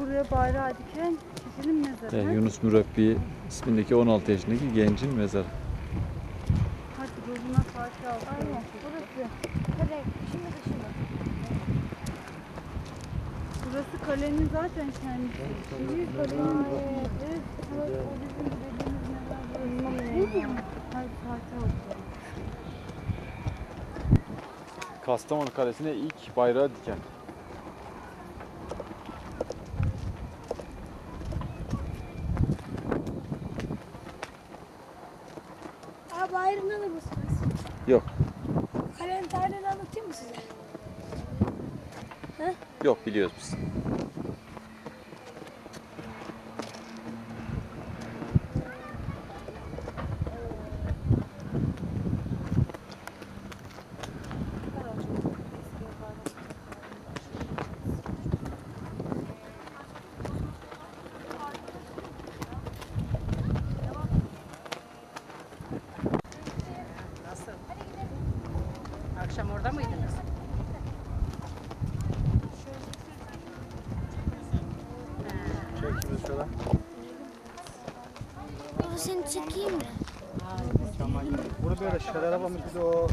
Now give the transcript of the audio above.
Buraya bayrağı diken kişinin mezarı. Evet, Yunus Mürabbi ismindeki 16 yaşındaki gencin mezarı. Hadi ruhuna Fatiha olsun. Aynen. Burası. Kare. Şimdi de şunu. Burası kalenin zaten kendisi. Şehir kalenin Evet. Evet, o o bizim dediğimiz mezar. Ne mi? Hadi Fatiha olsun. Kastamonu Kalesi'ne ilk bayrağı diken. Abi ayrılır mısınız? Yok. Kalenin tarihini anlatayım mı size? Yok biliyoruz biz. Akşam orada mıydınız? Baba seni çekeyim mi? Burada böyle şeyler var mı? Bir de o